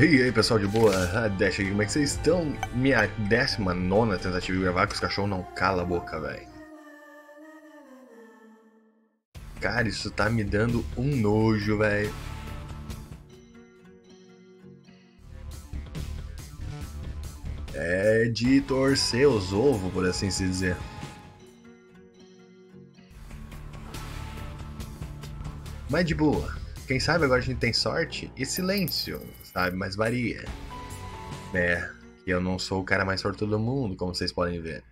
E aí pessoal de boa, a Dash aqui, como é que vocês estão? Minha 19 tentativa de gravar que os cachorros não cala a boca, velho. Cara, isso tá me dando um nojo, velho. É de torcer os ovos, por assim se dizer. Mas de boa. Quem sabe agora a gente tem sorte e silêncio, sabe? Mas varia. É, que eu não sou o cara mais sortudo do mundo, como vocês podem ver.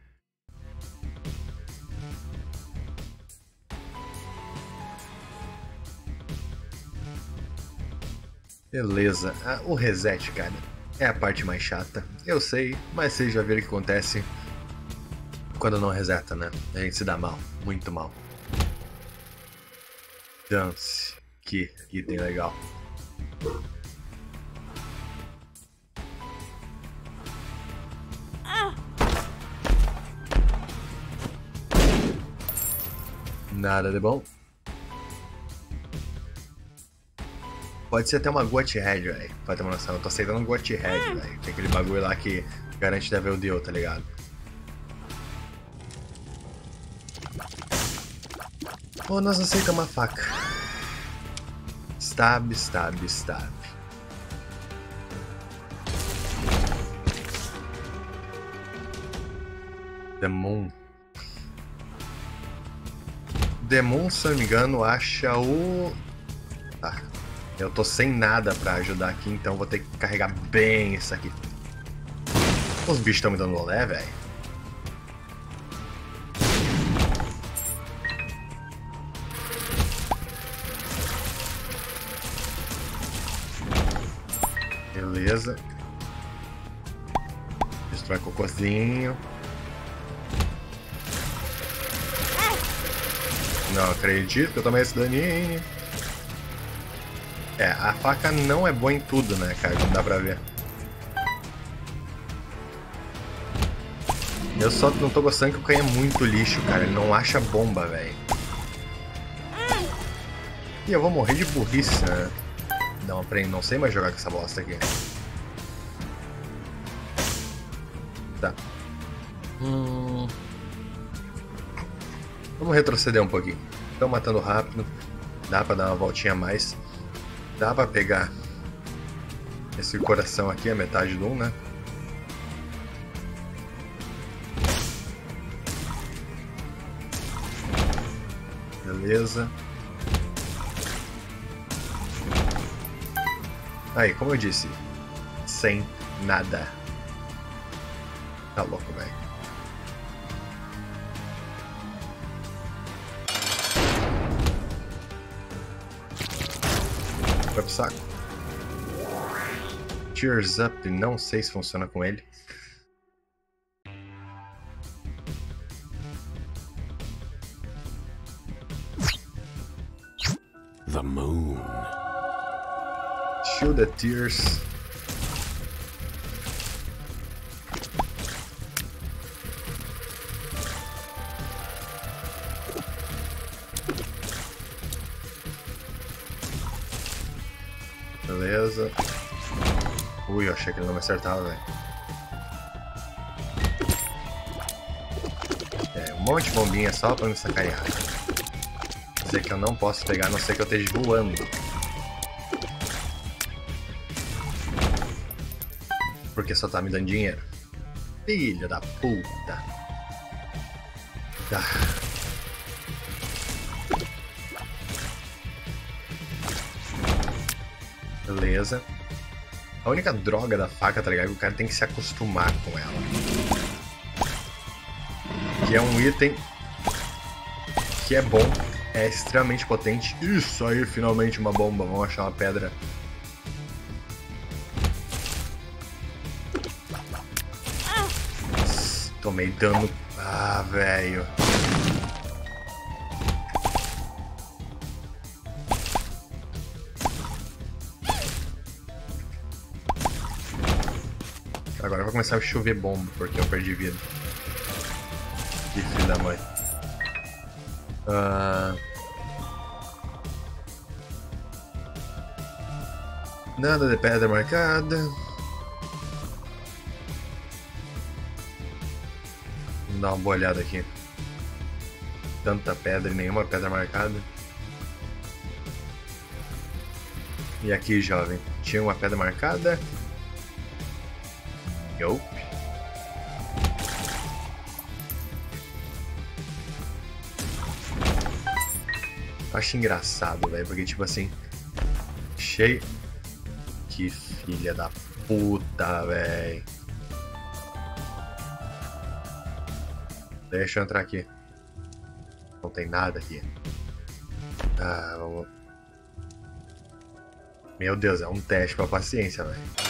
Beleza, ah, o reset, cara, é a parte mais chata. Eu sei, mas vocês já viram o que acontece quando não reseta, né? A gente se dá mal, muito mal. Dance. Que item legal. Nada de bom. Pode ser até uma Gothead, velho. Pode ter uma noção. Eu tô aceitando um Gothead, velho. Tem aquele bagulho lá que garante level deal, tá ligado? Ou nós aceitamos uma faca. Stab, stab, stab. Demon. Demon, se não me engano, acha o. Tá. Eu tô sem nada pra ajudar aqui, então vou ter que carregar bem isso aqui. Os bichos estão me dando olé, velho. Beleza. Destrói cocôzinho. Não acredito que eu tomei esse daninho. É, a faca não é boa em tudo, né, cara? Como dá pra ver. Eu só não tô gostando que o Caim é muito lixo, cara. Ele não acha bomba, velho. E eu vou morrer de burrice, né? Não, peraí, não sei mais jogar com essa bosta aqui. Tá. Hum... Vamos retroceder um pouquinho. Estão matando rápido. Dá pra dar uma voltinha a mais. Dá pra pegar esse coração aqui, a metade do um, né? Beleza. Aí, como eu disse, sem nada. Tá louco, velho. Saco. Cheers Up, não sei se funciona com ele. The moon. Shield the Tears. Ui, eu achei que ele não me acertava, velho. É, um monte de bombinha só pra me sacanear. Dizer que eu não posso pegar, a não ser que eu esteja voando. Porque só tá me dando dinheiro. Filho da puta. Ah. Beleza. A única droga da faca, tá ligado? É que o cara tem que se acostumar com ela. Que é um item que é bom, é extremamente potente. Isso aí, finalmente uma bomba. Vamos achar uma pedra. Tomei dano. Ah, velho. Agora vai começar a chover bomba, porque eu perdi vida. Que filho da mãe. Ah... Nada de pedra marcada. Vamos dar uma boa olhada aqui. Tanta pedra e nenhuma pedra marcada. E aqui, jovem, tinha uma pedra marcada? Nope. Acho engraçado, velho, porque tipo assim, cheio. Que filha da puta, velho. Deixa eu entrar aqui. Não tem nada aqui. Ah, vamos. Meu Deus, é um teste pra paciência, velho.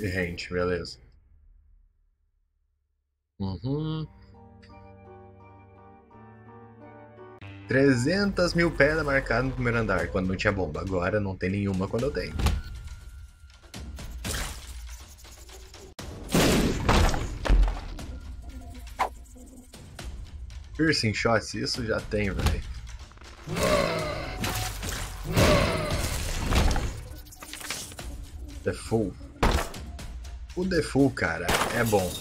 E range, beleza. Uhum. 300 mil pedras marcadas no primeiro andar quando não tinha bomba. Agora não tem nenhuma quando eu tenho. Piercing shots, isso já tem, velho. Default. O default, cara, é bom.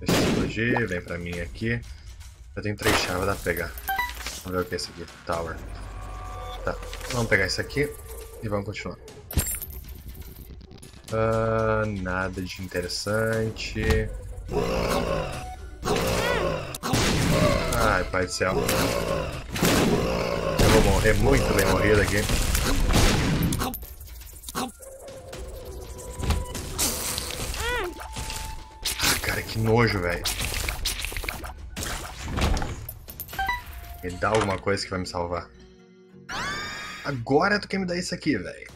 Eu explodir, vem pra mim aqui. Eu tenho três chaves, dá pra pegar. Vamos ver o que é isso aqui. Tower. Tá, vamos pegar isso aqui e vamos continuar. Uh, nada de interessante. Ai, pai do céu. Eu vou morrer muito bem morrido aqui. Que nojo, velho. Me dá alguma coisa que vai me salvar. Agora tu quer me dar isso aqui, velho.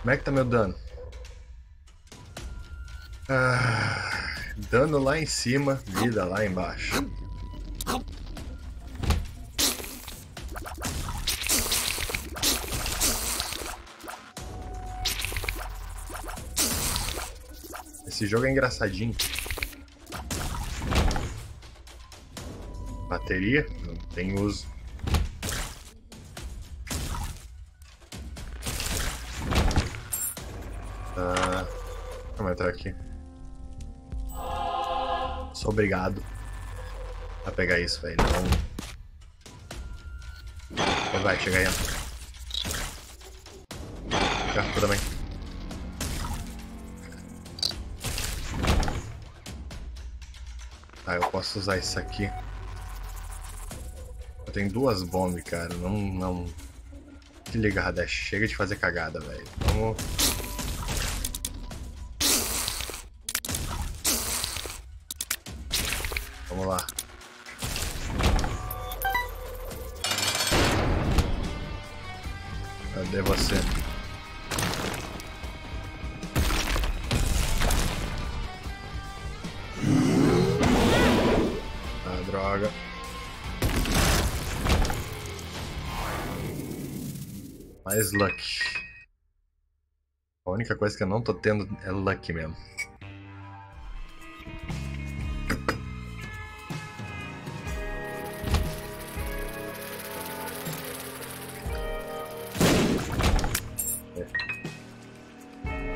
Como é que tá meu dano? Ah, dano lá em cima, vida lá embaixo. Esse jogo é engraçadinho. Bateria, não tem uso. Tá. Vamos entrar aqui. Sou obrigado a pegar isso, velho. Não. Vai, chega aí. Fica, tu também. Tá, eu posso usar isso aqui. Eu tenho duas bombas, cara. Não, não. Que liga, Radesh. Chega de fazer cagada, velho. Vamos coisa que eu não tô tendo é luck mesmo.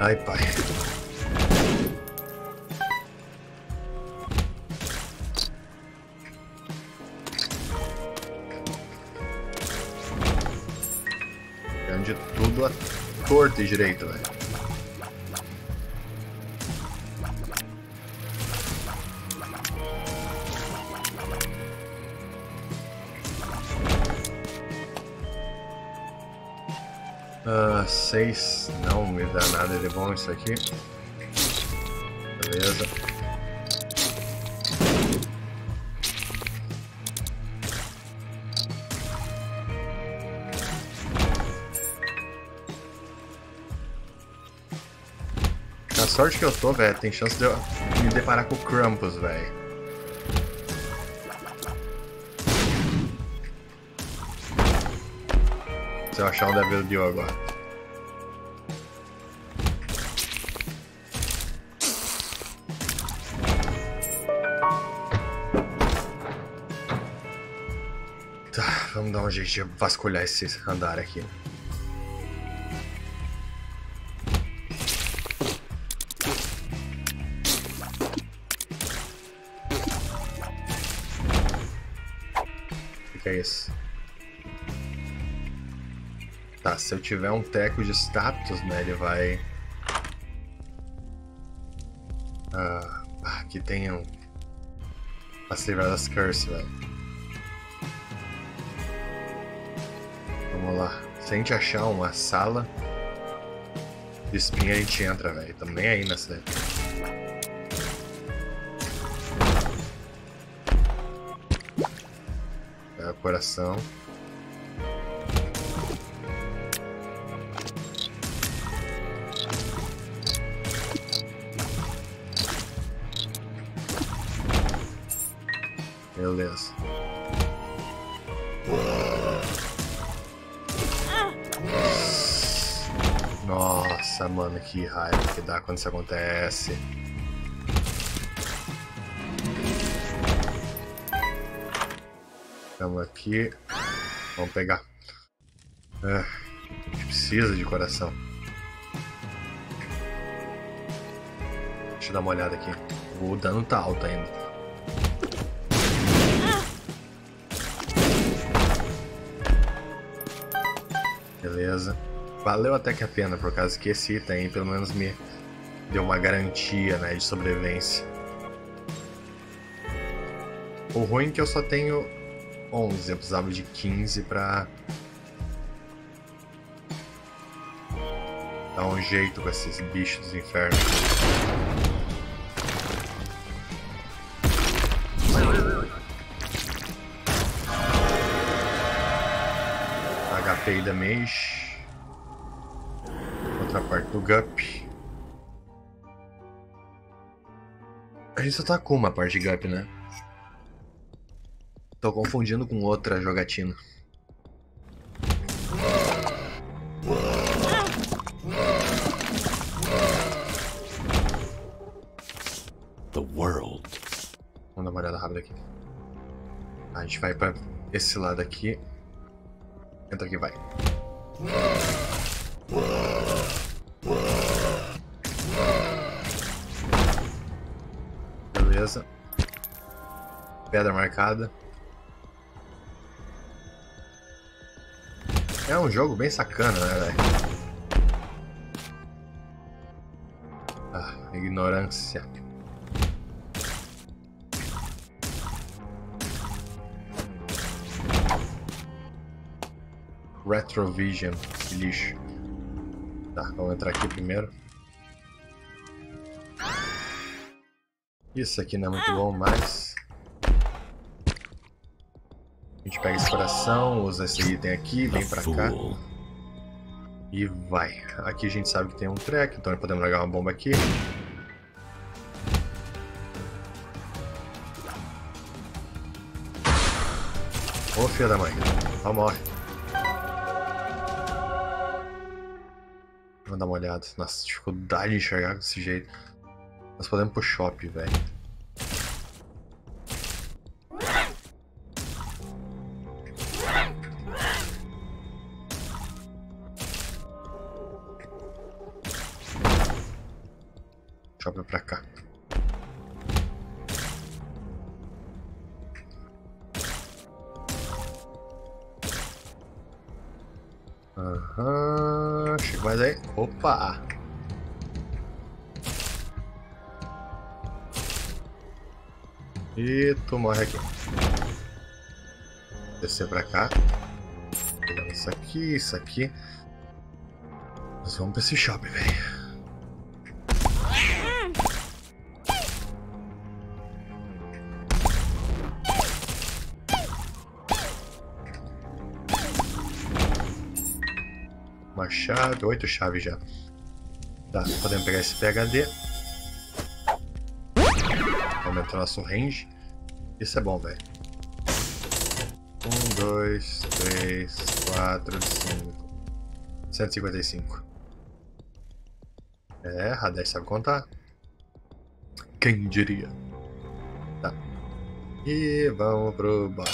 Ai, pai. Pegando de tudo a torta e direito, velho. Seis. Não me dá nada de bom isso aqui. Beleza. A sorte que eu tô, velho, tem chance de eu me deparar com o Krampus, velho. Se eu achar um Devil Deal agora. Vamos dar um jeito de vasculhar esse andar aqui. O que é isso? Tá, se eu tiver um teco de status, né, ele vai... Ah, aqui tem um... Pra se livrar das curses, velho. Se a gente achar uma sala de espinha, a gente entra, velho. Tamo nem aí nessa daí. É o coração. Nossa, mano, que raiva que dá quando isso acontece. Estamos aqui. Vamos pegar. É, a gente precisa de coração. Deixa eu dar uma olhada aqui. O dano tá alto ainda. Beleza. Valeu até que a pena, por causa que esse item pelo menos me deu uma garantia né, de sobrevivência. O ruim é que eu só tenho 11, eu precisava de 15 pra dar um jeito com esses bichos dos infernos. HP da Mage. Do Gup. A gente só tá com uma parte de Gup, né? Tô confundindo com outra jogatina. The world. Vamos dar uma olhada rápida aqui. A gente vai pra esse lado aqui. Entra aqui, vai. Beleza. Pedra marcada. É um jogo bem sacana, né, velho? Ah, ignorância. Retrovision, lixo. Tá, vamos entrar aqui primeiro. Isso aqui não é muito bom, mas... A gente pega esse coração, usa esse item aqui, vem pra cá. E vai. Aqui a gente sabe que tem um track, então podemos largar uma bomba aqui. Ô filha da mãe, só morre. Vamos dar uma olhada. Nossa, dificuldade de enxergar desse jeito. Nós podemos pro shopping, velho. Tu morre aqui. Descer pra cá. Isso aqui, isso aqui. Nós vamos pra esse shopping, velho. Uma chave, oito chaves já. Tá, podemos pegar esse PHD. Aumentar nosso range. Isso é bom, velho. Um, dois, três, quatro, cinco. 155. É, Radar sabe contar. Quem diria? Tá. E vamos pro bar.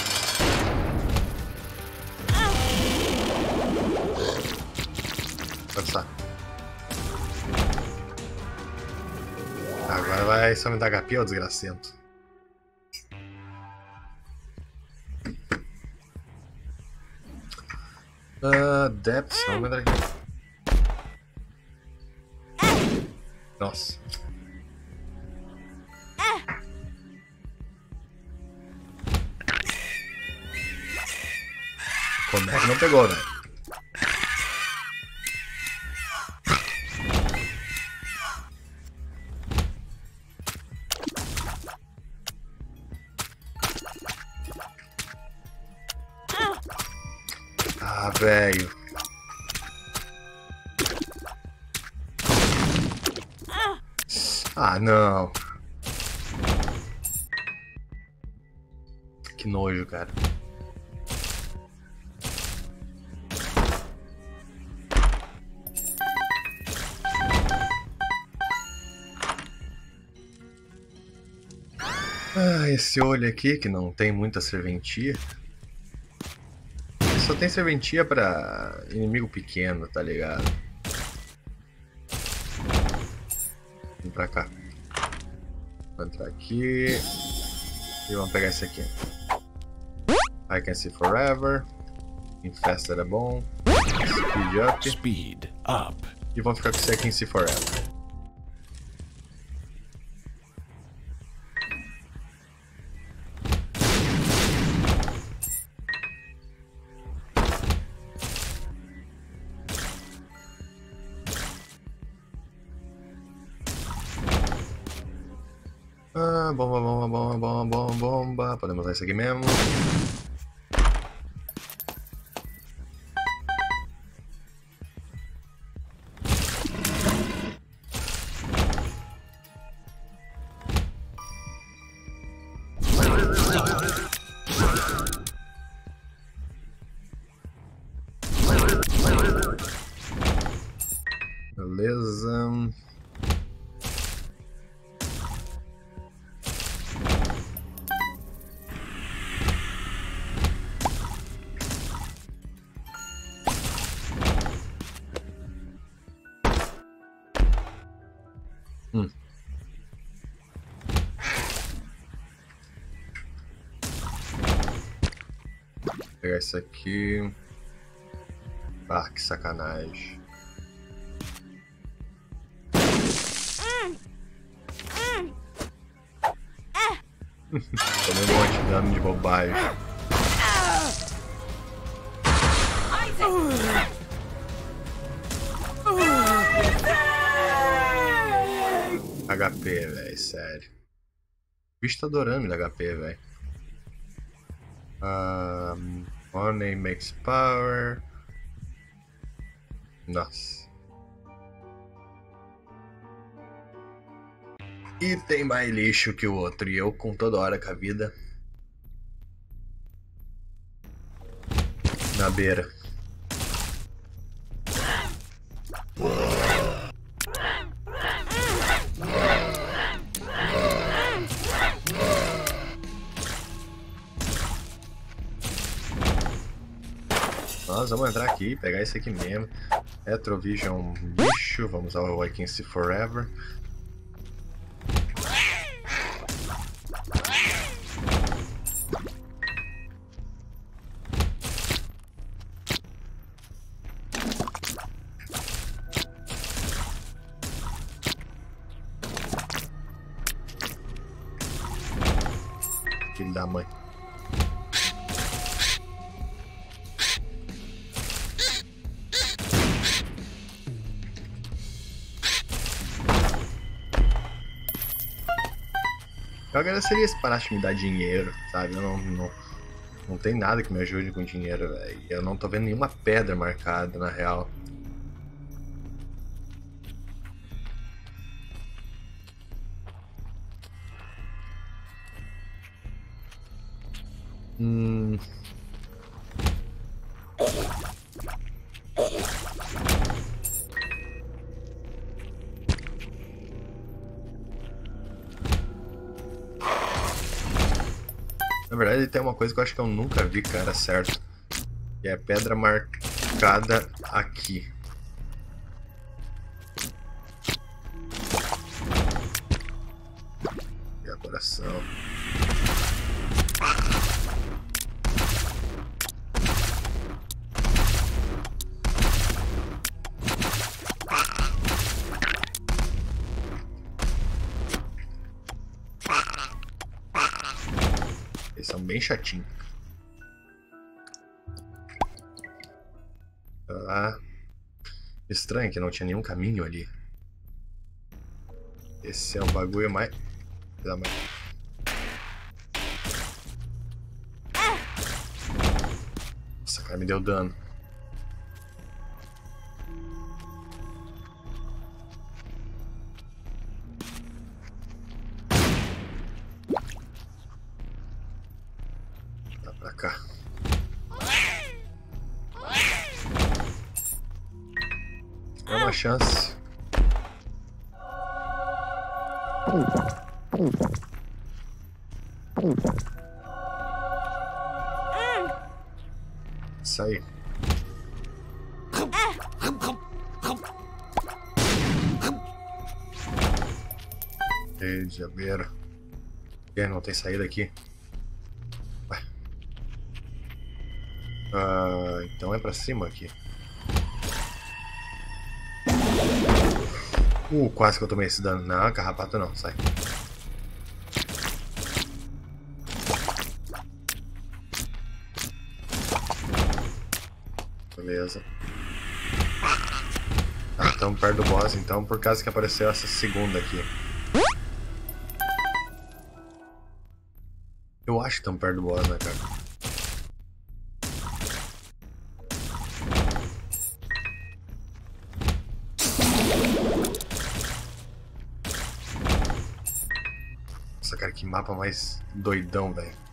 Passar. Agora vai só me dar HP, ô desgracento. Uh, depth, vamos entrar aqui. Nossa. Como é que não pegou, velho? Velho. Ah, não. Que nojo, cara. Ah, esse olho aqui que não tem muita serventia. Tem serventia pra inimigo pequeno, tá ligado? Vem pra cá. Vou entrar aqui. E vamos pegar esse aqui. I can see forever. Infested é bom. Speed up. Speed up. E vamos ficar com esse I can see forever. Bomba, bomba, bomba, bomba, bomba. Podemos usar isso aqui mesmo. Isso aqui. Ah, que sacanagem. Tomei um monte de dano de bobagem. HP, velho, sério. O bicho tá adorando de HP, velho. Um, money makes power. Nossa. E tem mais lixo que o outro. E eu com toda hora com a vida. Na beira. Nós vamos entrar aqui, pegar esse aqui mesmo. Retrovision lixo, vamos usar o Forever. Filho da mãe. Agradeceria se parasse de me dar dinheiro, sabe? Eu não, não, não tem nada que me ajude com dinheiro, velho. Eu não tô vendo nenhuma pedra marcada, na real. Que eu acho que eu nunca vi, cara, certo. Que é pedra mar... escada aqui. E coração. Chatinhos. Ah, estranho que não tinha nenhum caminho ali. Esse é o bagulho mais. Dá mais. Nossa, cara, me deu dano. Isso aí. Ei, diabeira. Não tem saída aqui. Ah, então é pra cima aqui. Uh, quase que eu tomei esse dano. Não, carrapato não, sai. Beleza. Ah, estamos perto do boss então, por causa que apareceu essa segunda aqui. Eu acho que estamos perto do boss, né, cara? Mais doidão, velho.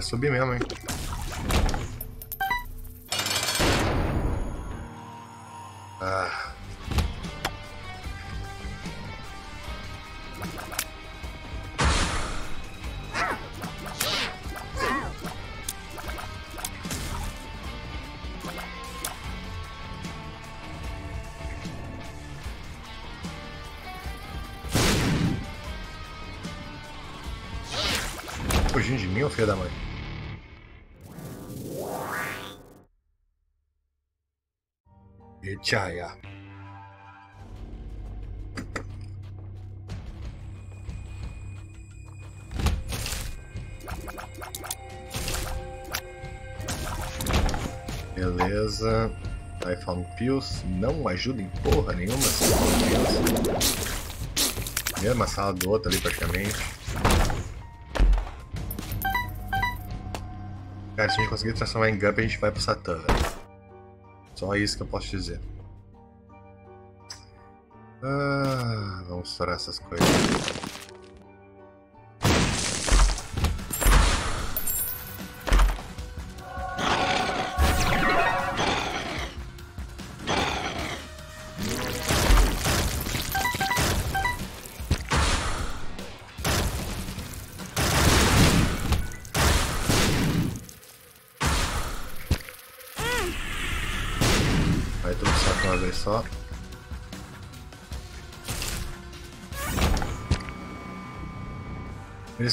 É subir mesmo, hein? Ah. Fugindo de mim, ô filho da mãe? Echaya. Beleza. Found pills. Não ajuda em porra nenhuma. Mesma sala do outro ali praticamente. Cara, se a gente conseguir transformar em Gup, a gente vai pro velho. Só isso que eu posso dizer. Ah, vamos estourar essas coisas.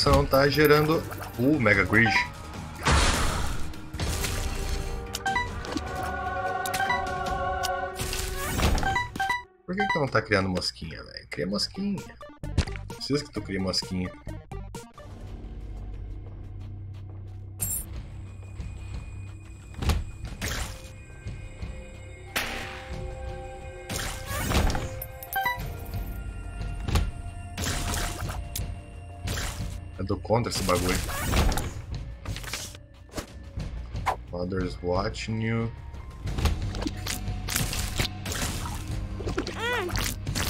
Não tá gerando o Mega Grid. Por que, que tu não tá criando mosquinha, velho? Cria mosquinha. Precisa que tu crie mosquinha. Contra esse bagulho. Others watching you.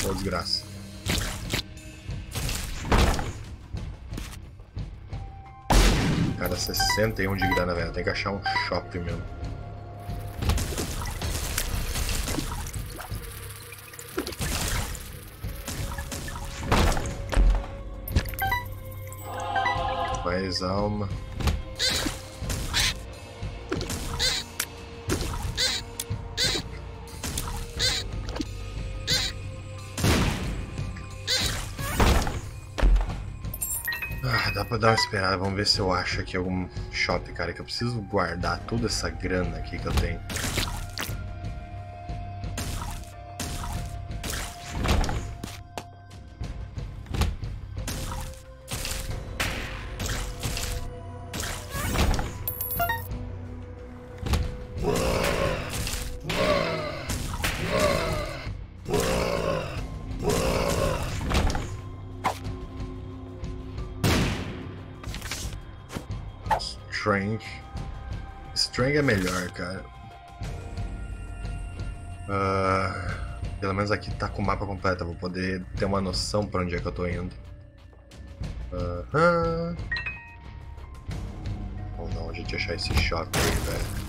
Pô, desgraça. Cara, 61 de grana, velho. Tem que achar um shopping mesmo. Alma. Ah, dá pra dar uma esperada. Vamos ver se eu acho aqui algum shopping, cara. Que eu preciso guardar toda essa grana aqui que eu tenho. Cara. Ah, pelo menos aqui tá com o mapa completo. Vou poder ter uma noção pra onde é que eu tô indo. Aham. Vamos dar um jeito de achar esse shopping aí, velho.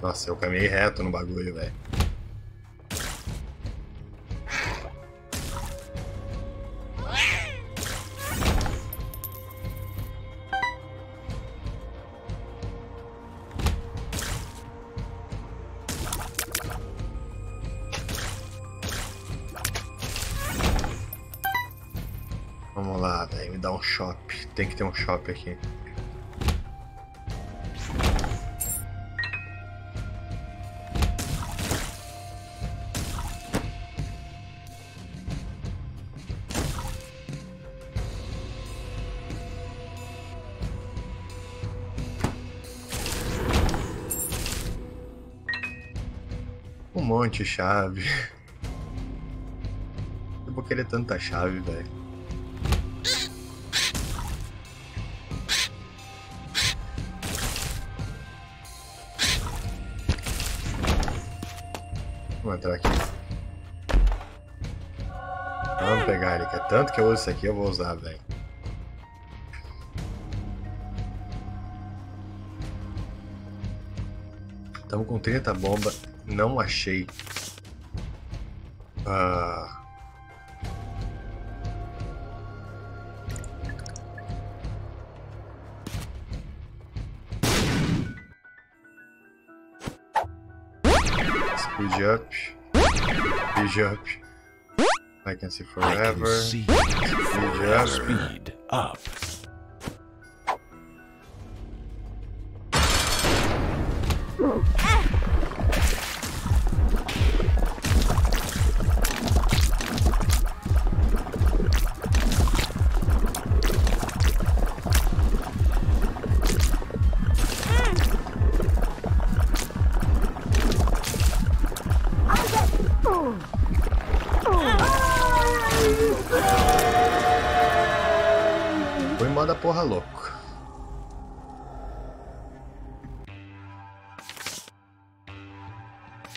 Nossa, eu caminhei reto no bagulho, velho. Tem que ter um shop aqui. Um monte de chave. Eu vou querer tanta chave, velho. Vamos pegar ele, que é tanto que eu uso isso aqui, eu vou usar, velho. Estamos com 30 bombas. Não achei. Ah. Speed up. Speed up. I can see I forever. can see Speed up.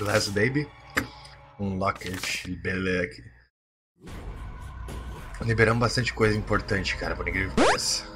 Last Baby. Um Locket, beleza aqui. Liberamos bastante coisa importante, cara, por incrível que pareça.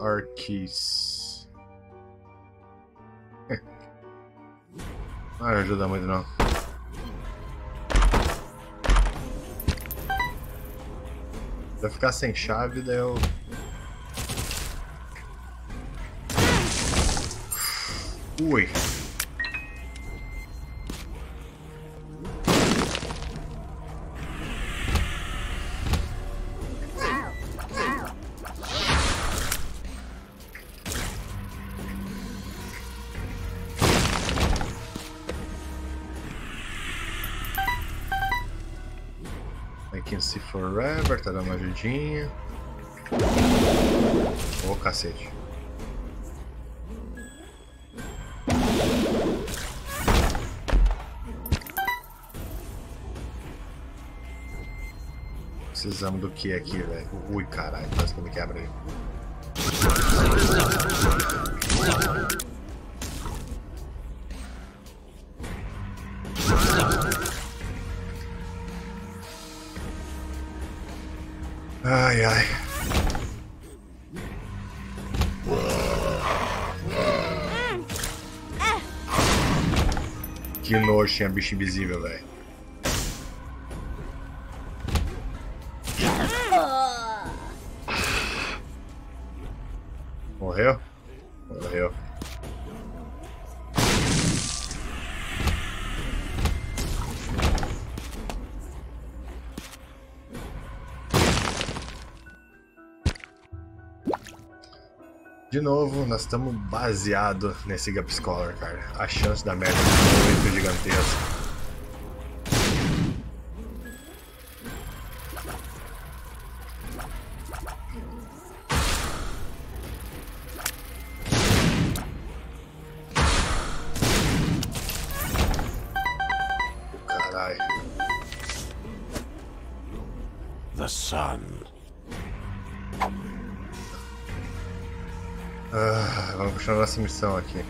Are keys. Não ajuda muito não. Vai ficar sem chave, daí eu. Ui. Ajudinha. Ô cacete. Precisamos do que aqui, velho? Ui, caralho, quase que me quebra aí. Nojo tinha bicho invisível, velho. De novo, nós estamos baseado nesse Gap Scholar, cara. A chance da merda é muito gigantesca. The sun. Ah, vamos continuar nossa missão aqui.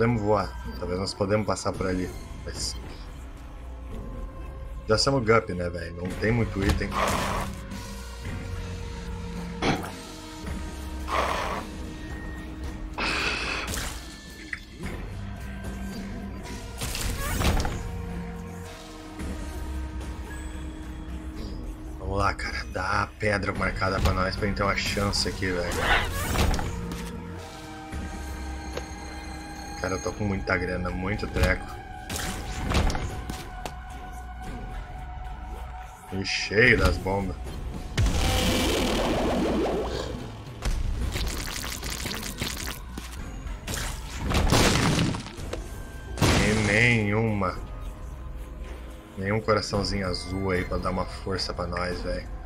Podemos voar. Talvez nós podemos passar por ali. Mas... Já somos Gup, né, velho? Não tem muito item. Vamos lá, cara. Dá a pedra marcada pra nós pra gente ter uma chance aqui, velho. Cara, eu tô com muita grana, muito treco. E cheio das bombas. E nenhuma. Nenhum coraçãozinho azul aí pra dar uma força pra nós, velho.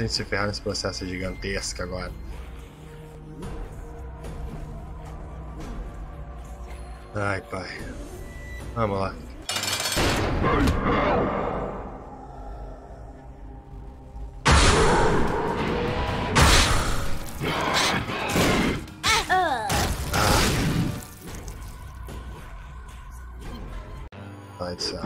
A gente se ferrar nesse processo gigantesca agora. Ai, pai. Vamos lá. Pai do céu.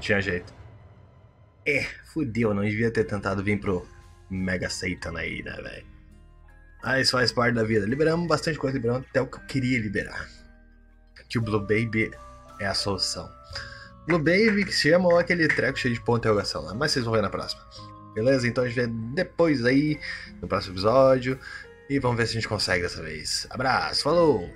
Tinha jeito. É, fudeu, não devia ter tentado vir pro Mega Satan aí, né, velho? Ah, isso faz parte da vida. Liberamos bastante coisa, liberamos até o que eu queria liberar. Que o Blue Baby é a solução. Blue Baby que se chama aquele treco cheio de ponto de interrogação lá. Mas vocês vão ver na próxima. Beleza? Então a gente vê depois aí, no próximo episódio. E vamos ver se a gente consegue dessa vez. Abraço, falou!